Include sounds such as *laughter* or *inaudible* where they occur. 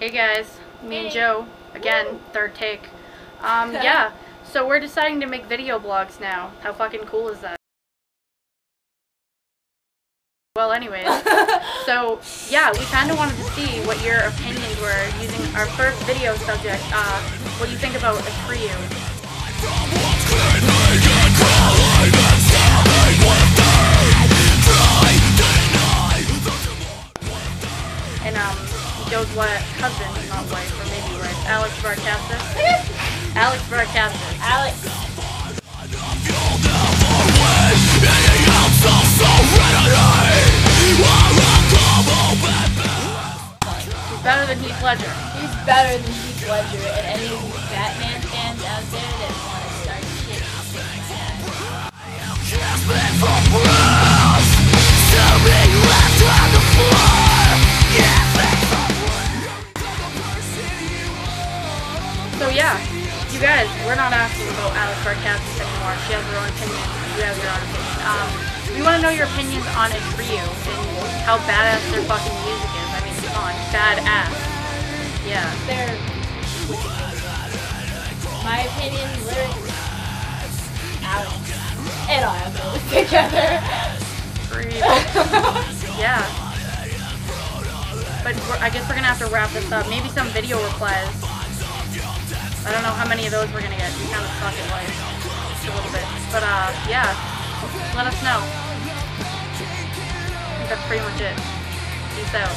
Hey guys, me and Jo again, third take. Um, *laughs* yeah, so we're deciding to make video blogs now. How fucking cool is that? Well, anyways, *laughs* so yeah, we kind of wanted to see what your opinions were using our first video subject. Uh, what do you think about it's for Jo's what husband, not wife, or maybe wife, Alex Varkatzas. Alex Varkatzas. Alex. He's better than Heath Ledger. He's better than Heath Ledger and any Batman fans out there that want to start shit. So yeah, you guys, we're not asking about Alex Varkatzas anymore. She has her own opinion. You have your own opinion. Um, we want to know your opinions on it for you and how badass their fucking music is. I mean, come on, badass. Yeah. They're my opinion, lyrics, Alex, and I those together. *laughs* Yeah. But I guess we're gonna have to wrap this up. Maybe some video replies. I don't know how many of those we're gonna get. We kind of suck at life a little bit. But uh, yeah, let us know. That's pretty much it. Peace out.